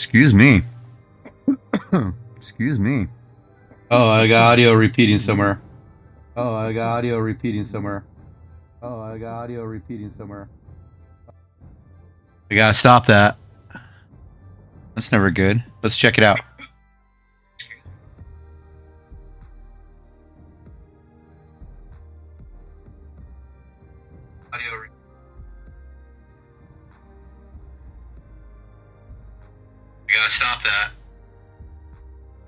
Excuse me. Excuse me. Oh, I got audio repeating somewhere. Oh, I got audio repeating somewhere. Oh, I got audio repeating somewhere. I gotta stop that. That's never good. Let's check it out. Audio. Gotta stop that.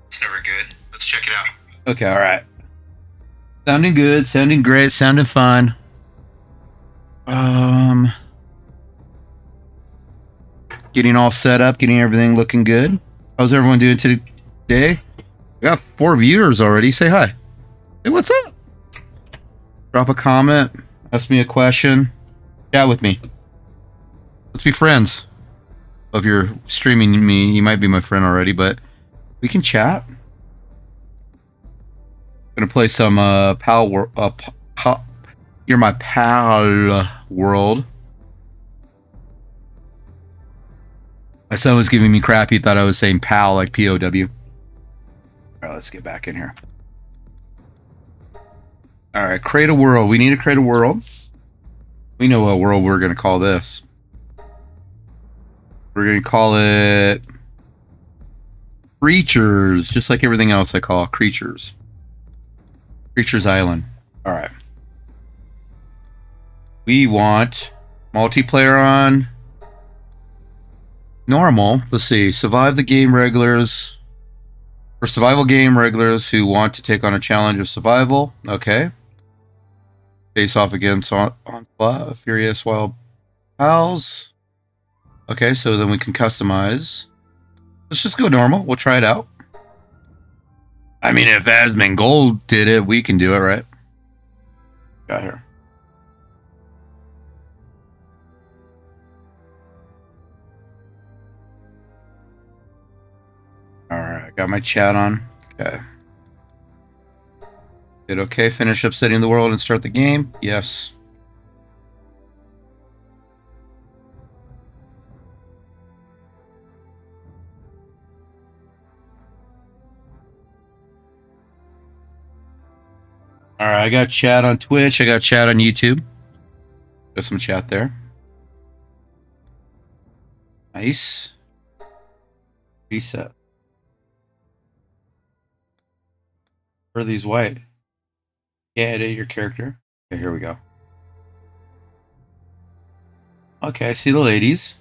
It's never good. Let's check it out. okay, all right. Sounding good, sounding great, sounding fun. Um, getting all set up, getting everything looking good. How's everyone doing today? We got four viewers already. Say hi. Hey, what's up? Drop a comment. Ask me a question. Chat with me. Let's be friends. If you're streaming me, you might be my friend already, but we can chat. Gonna play some uh pal wor- uh You're my pal world. My son was giving me crap. He thought I was saying pal like P O W. All right, let's get back in here. All right, create a world. We need to create a world. We know what world we're gonna call this. We're gonna call it creatures, just like everything else I call creatures. Creatures Island. All right. We want multiplayer on normal. Let's see. Survive the game regulars. For survival game regulars who want to take on a challenge of survival. Okay. Face off against on, on Furious Wild Pals. Okay, so then we can customize. Let's just go normal. We'll try it out. I mean, if Asmongold did it, we can do it, right? Got here. Alright, got my chat on. Okay. Did okay, finish up setting the world and start the game? Yes. All right, I got chat on Twitch. I got chat on YouTube. Got some chat there. Nice. Reset. Are these white? Yeah, edit your character. Okay, here we go. Okay, I see the ladies.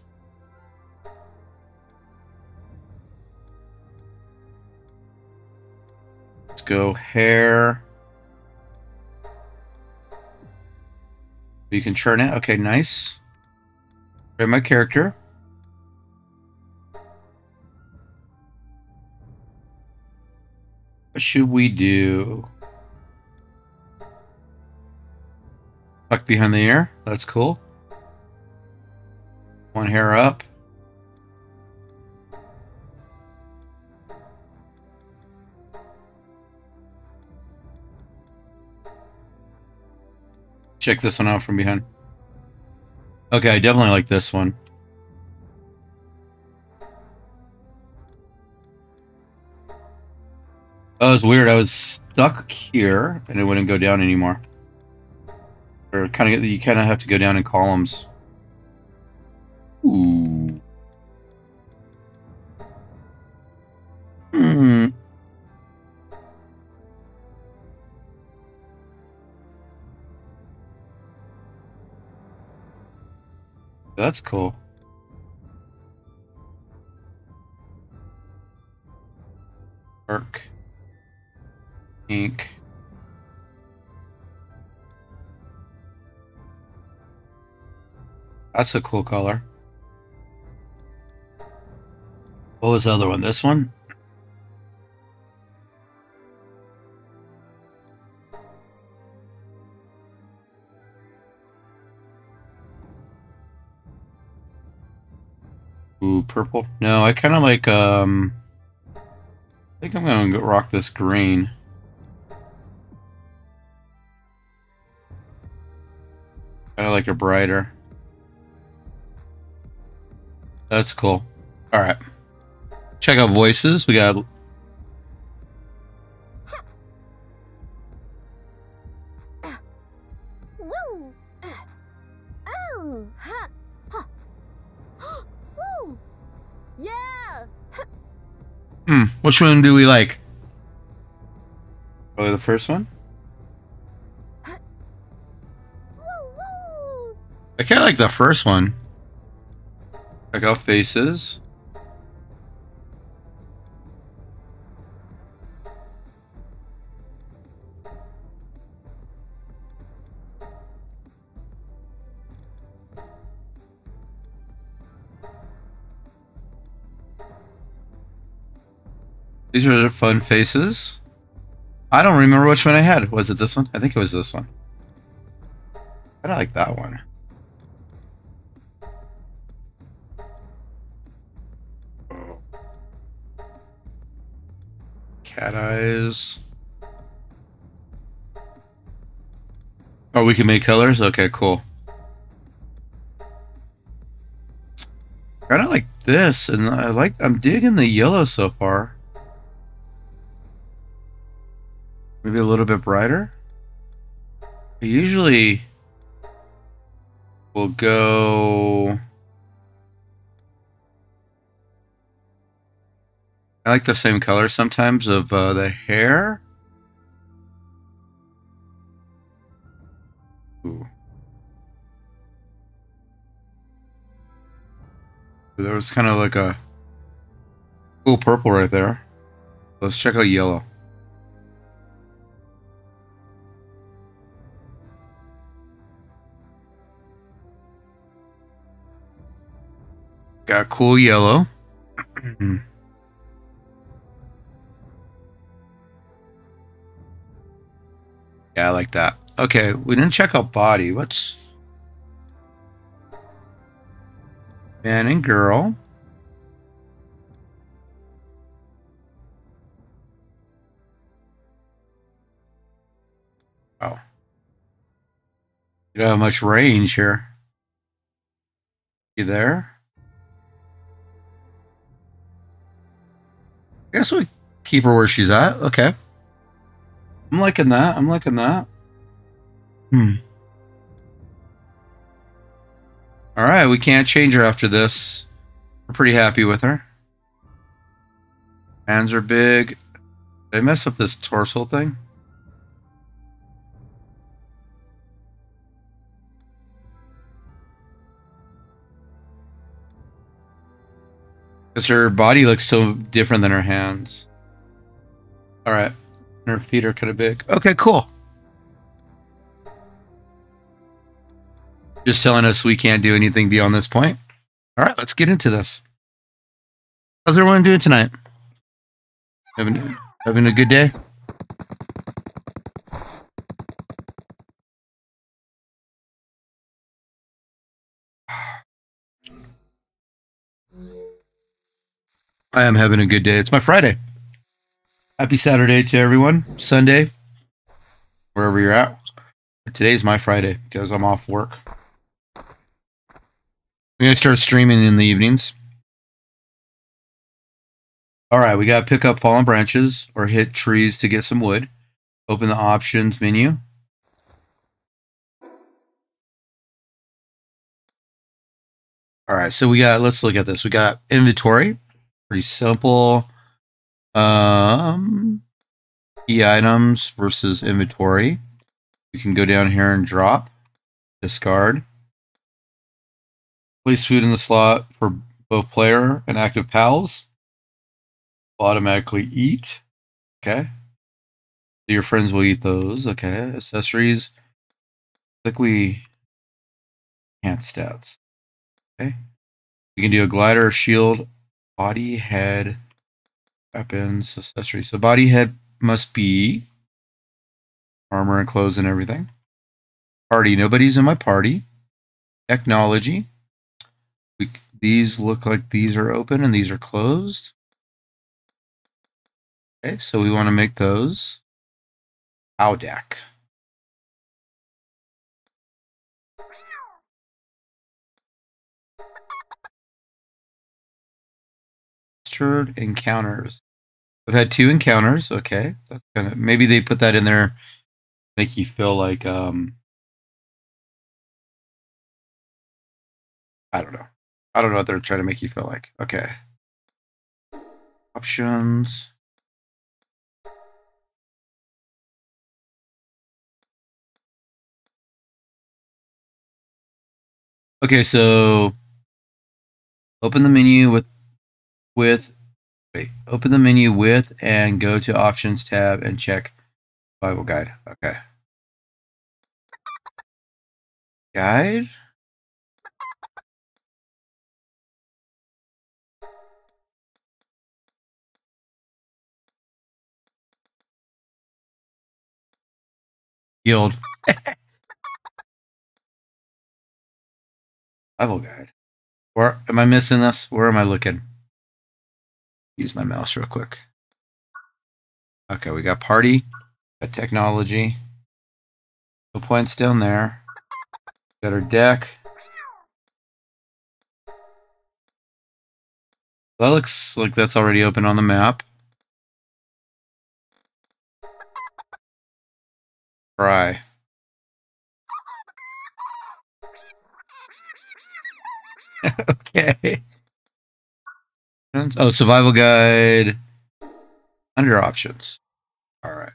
Let's go hair. You can churn it. Okay, nice. Create my character. What should we do? Tuck behind the ear. That's cool. One hair up. Check this one out from behind. Okay, I definitely like this one. That was weird. I was stuck here and it wouldn't go down anymore. Or kind of, you kind of have to go down in columns. Ooh. That's cool. Dark. Ink. That's a cool color. What was the other one? This one? Purple. No, I kind of like, um... I think I'm gonna rock this green. Kind of like a brighter. That's cool. All right. check out voices. We got hmm, which one do we like? Probably the first one. Woo! Woo! I kind of like the first one. Check out faces. These are fun faces. I don't remember which one I had. Was it this one? I think it was this one. I don't like that one. Cat eyes. Oh, we can make colors? Okay, cool. Kinda like this, and I like I'm digging the yellow so far. Maybe a little bit brighter. I usually will go I like the same color sometimes of uh, the hair. Ooh. There was kind of like a cool purple right there. Let's check out yellow. Got cool yellow. Yeah, I like that. Okay, we didn't check out body. What's man and girl? Wow. You don't have much range here. You there? I guess we keep her where she's at. Okay. I'm liking that. I'm liking that. Hmm. All right, we can't change her after this. We're pretty happy with her. Hands are big. Did I mess up this torso thing? Because her body looks so different than her hands. All right. Her feet are kind of big. Okay, cool. Just telling us we can't do anything beyond this point. All right, let's get into this. How's everyone doing tonight? Having having a good day? I am having a good day. It's my Friday. Happy Saturday to everyone. Sunday, wherever you're at. Today's my Friday because I'm off work. I'm going to start streaming in the evenings. All right, we got to pick up fallen branches or hit trees to get some wood. Open the options menu. All right, so we got, let's look at this. We got inventory. Pretty simple. Um, key items versus inventory. We can go down here and drop, discard. Place food in the slot for both player and active pals. Automatically eat. Okay. So your friends will eat those. Okay. Accessories. I think we can't stats. Okay. We can do a glider, shield, body, head, weapons, accessories. So body head must be armor and clothes and everything. Party. Nobody's in my party. Technology. We, these look like these are open and these are closed. Okay, so we want to make those. Paldeck. Encounters. I've had two encounters. Okay, that's kind of maybe they put that in there, make you feel like um, I don't know. I don't know what they're trying to make you feel like. Okay, options. Okay, so open the menu with with wait, open the menu with and go to options tab and check Bible guide. Okay. Guide? Yield. Bible guide. Where am I missing this? Where am I looking? Use my mouse real quick. Okay, we got party, got technology. No points down there. Got our deck. That looks like that's already open on the map. Try. okay. Oh, survival guide. Under options. All right.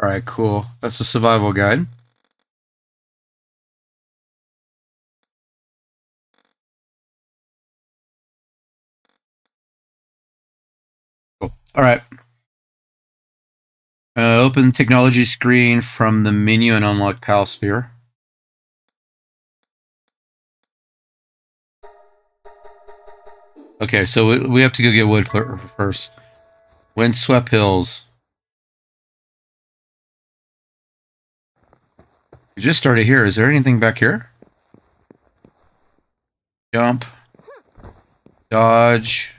All right, cool. That's the survival guide. Cool. All right. Uh, open technology screen from the menu and unlock Pal Sphere. Okay, so we, we have to go get wood fir- first. Windswept Hills. We just started here. Is there anything back here? Jump. Dodge.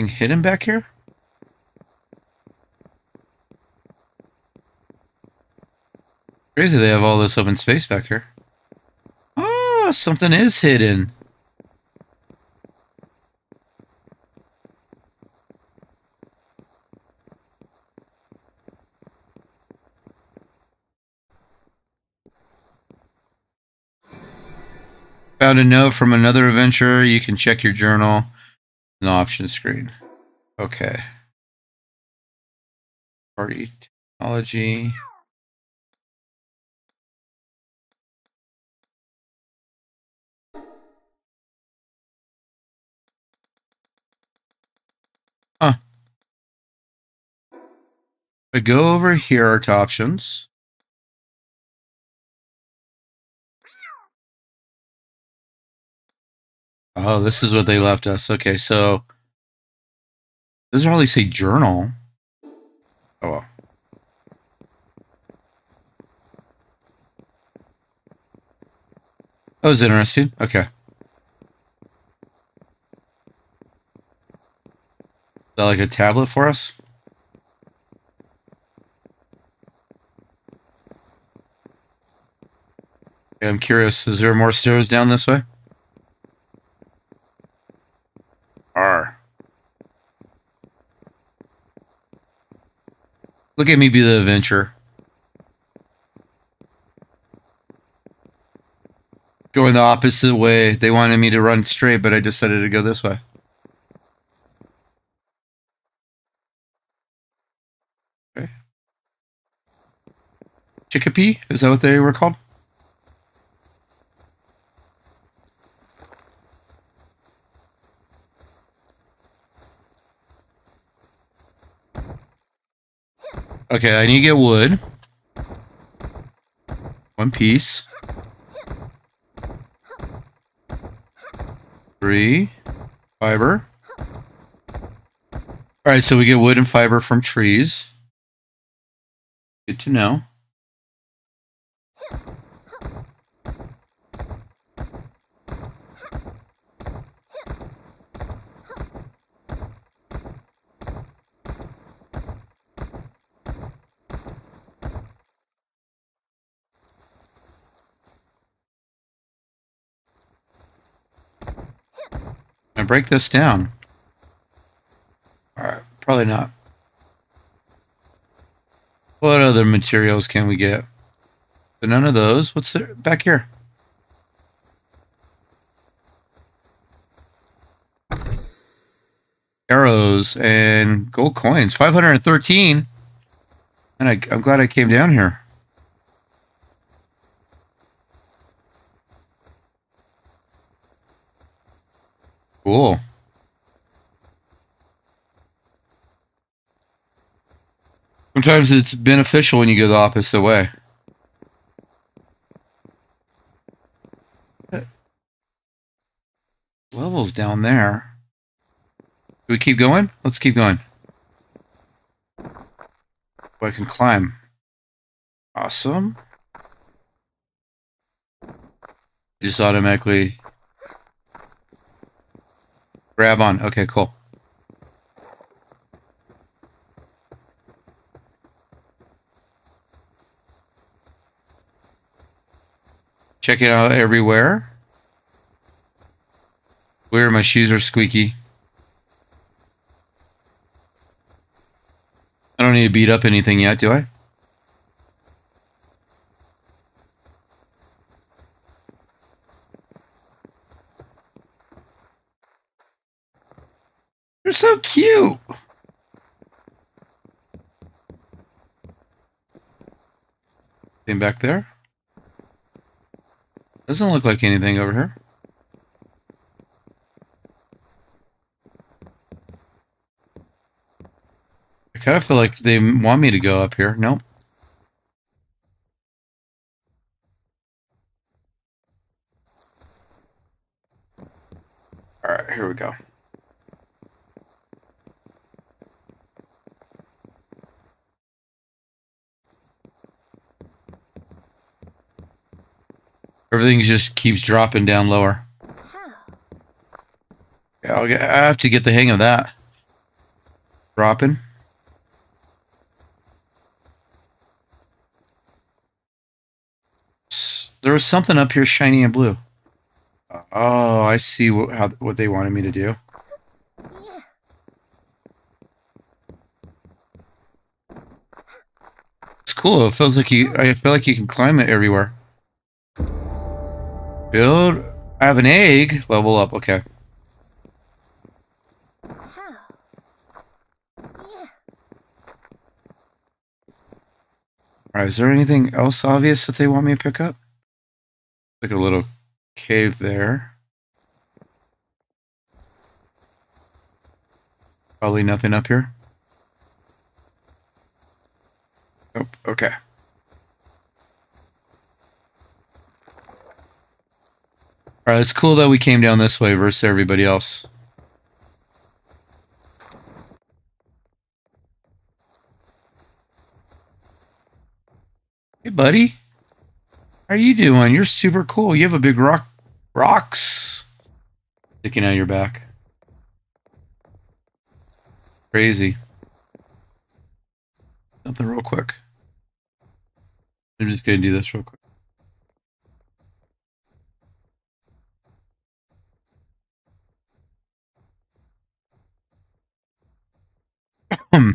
Thing hidden back here? Crazy they have all this open space back here. Oh, something is hidden. Found a note from another adventurer. You can check your journal the option screen. Okay. Party technology. Huh. I go over here to options. Oh, this is what they left us. Okay, so doesn't really say journal. Oh well. That was interesting. Okay. Is that like a tablet for us? Yeah, I'm curious. Is there more stairs down this way? Look at me be the adventurer. Going the opposite way. They wanted me to run straight, but I decided to go this way. Okay. Chikipi? Is that what they were called? Okay, I need to get wood. One piece. Three. Fiber. Alright, so we get wood and fiber from trees. Good to know. Break this down. Alright, probably not. What other materials can we get? None of those. What's there back here? Arrows and gold coins. 513. And I, I'm glad I came down here. Cool. Sometimes it's beneficial when you go the opposite way. Levels down there. Do we keep going? Let's keep going. Oh, I can climb. Awesome. Just automatically grab on. Okay, cool. Check it out everywhere. Where my shoes are squeaky. I don't need to beat up anything yet, do I? You're so cute. Anything back there? Doesn't look like anything over here. I kind of feel like they want me to go up here. Nope. All right, here we go. Everything just keeps dropping down lower. Yeah, get, I have to get the hang of that. Dropping. There was something up here shiny and blue. Oh, I see what, how, what they wanted me to do. It's cool. It feels like you. I feel like you can climb it everywhere. Build. I have an egg. Level up. Okay. How? Yeah. All right. Is there anything else obvious that they want me to pick up? Like a little cave there. Probably nothing up here. Nope. Okay. All right. It's cool that we came down this way versus everybody else. Hey, buddy. How are you doing? You're super cool. You have a big rock, rocks sticking out your back. Crazy. Something real quick. I'm just gonna do this real quick. Hmm.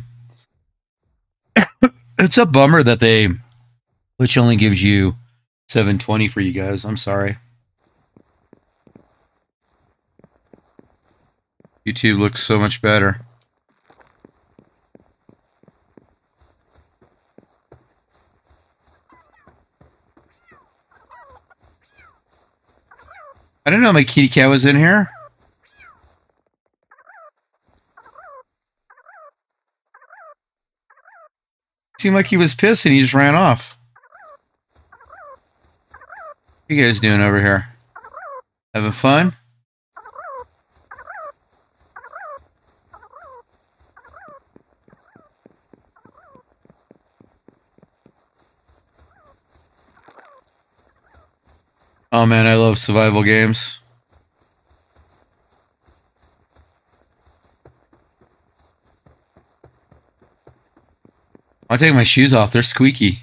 it's a bummer that they which only gives you 720 for you guys. I'm sorry. YouTube looks so much better. I didn't know my kitty cat was in here. Seemed like he was pissed and he just ran off. What you guys doing over here? Having fun? Oh man, I love survival games. I'll take my shoes off. They're squeaky.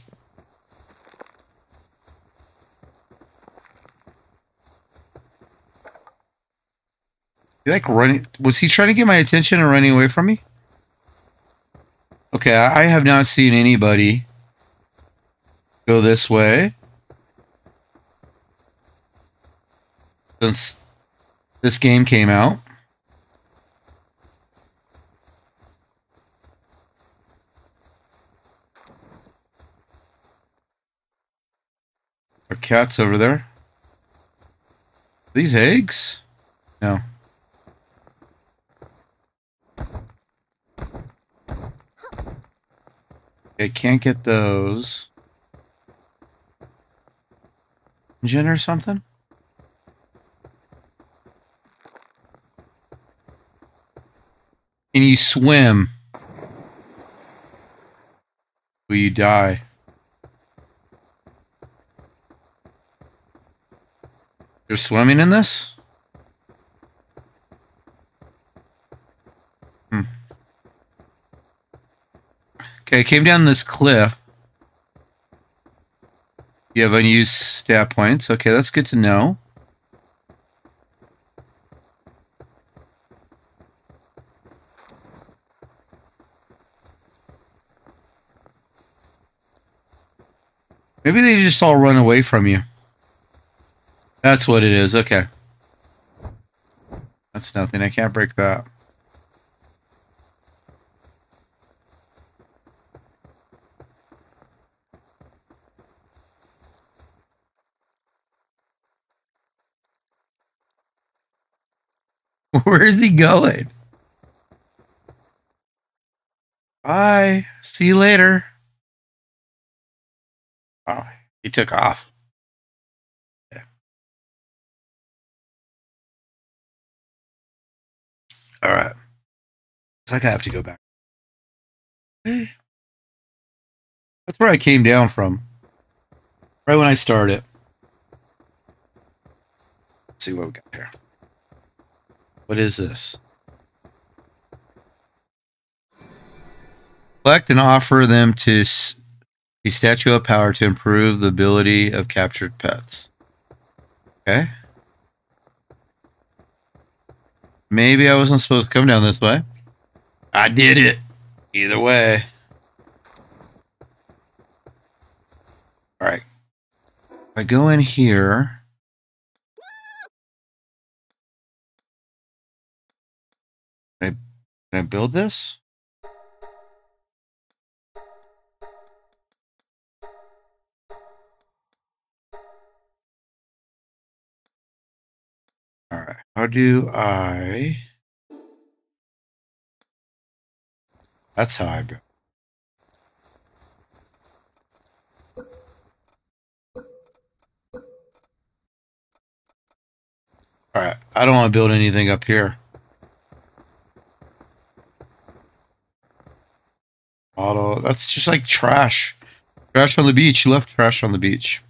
He like running. Was he trying to get my attention and running away from me? Okay, I I have not seen anybody go this way since this game came out. Our cat's over there. These eggs? No. I can't get those. Engine or something? And you swim? Will you die? You're swimming in this? Hmm. Okay, I came down this cliff. You have unused stat points. Okay, that's good to know. Maybe they just all run away from you. That's what it is. Okay. That's nothing. I can't break that. Where is he going? Bye. See you later. Oh, he took off. All right. It's like I have to go back. That's where I came down from. Right when I started. Let's see what we got here. What is this? Collect and offer them to s- a statue of power to improve the ability of captured pets. Okay. Maybe I wasn't supposed to come down this way. I did it. Either way. All right. If I go in here. Can I, can I build this? All right. How do I? That's how I build. All right. I don't want to build anything up here. Auto. That's just like trash. Trash on the beach. You left trash on the beach.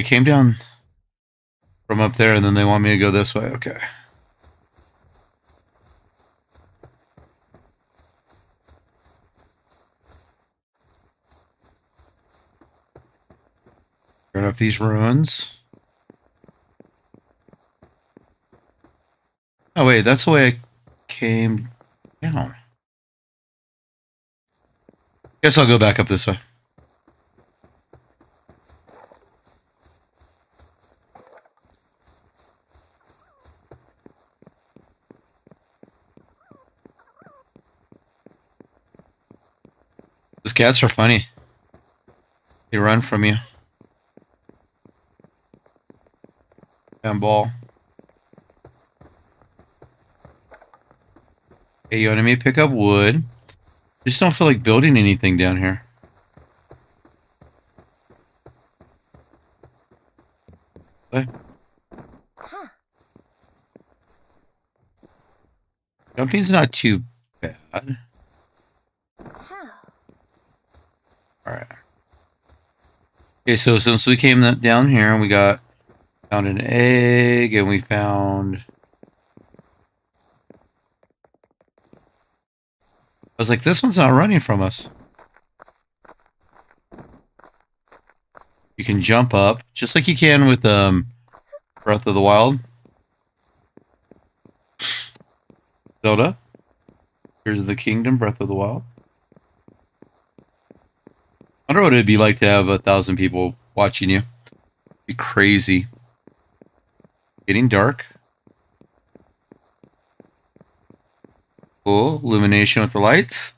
I came down from up there and then they want me to go this way. Okay. Turn up these ruins. Oh wait, that's the way I came down. Guess I'll go back up this way. Those cats are funny. They run from you. And ball. Hey, you wanted me pick up wood? Just don't feel like building anything down here. What? Jumping's not too bad. How? Alright. Okay, so since we came down here and we got found an egg and we found I was like, this one's not running from us. You can jump up, just like you can with um, Breath of the Wild. Zelda. Here's the Kingdom, Breath of the Wild. I wonder what it'd be like to have a thousand people watching you. be crazy. Getting dark. Cool. Illumination with the lights.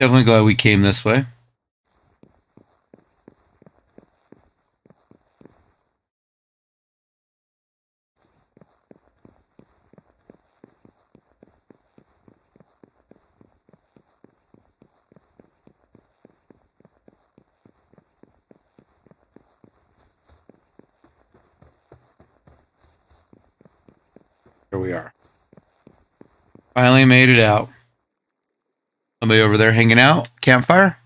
Definitely glad we came this way. Here we are. Finally made it out. Somebody over there hanging out. Campfire.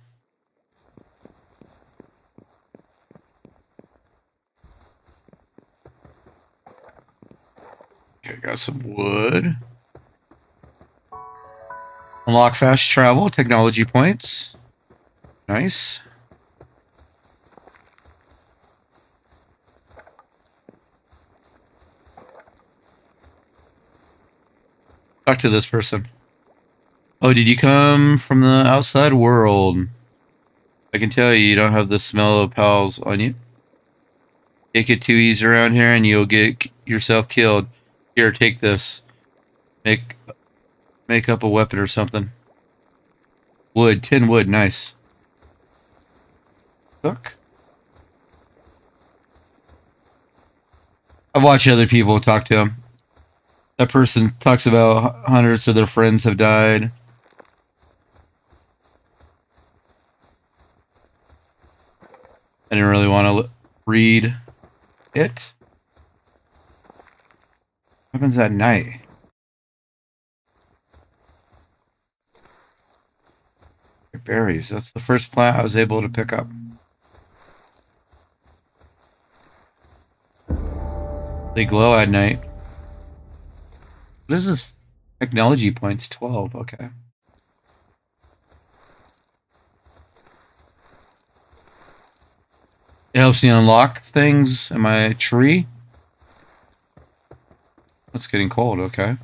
Okay, got some wood. Unlock fast travel, technology points. Nice. Talk to this person. Oh, did you come from the outside world? I can tell you, you don't have the smell of pals on you. Take it too easy around here and you'll get yourself killed. Here, take this. Make make up a weapon or something. Wood, tin wood, nice. Look. I've watched other people talk to him. That person talks about hundreds of their friends have died. I didn't really want to read it. What happens at night? Berries. That's the first plant I was able to pick up. They glow at night. What is this? Technology points 12. Okay. It helps me unlock things in my tree. It's getting cold, okay.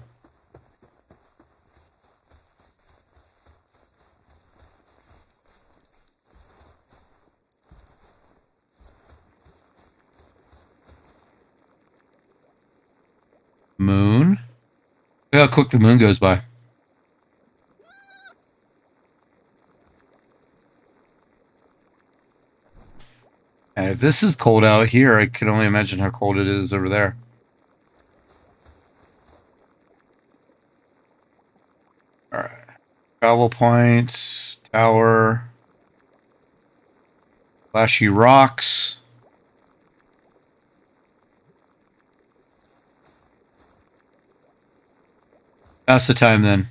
Moon. How quick the moon goes by. And if this is cold out here, I can only imagine how cold it is over there. Alright. Travel points, tower, flashy rocks. That's the time then.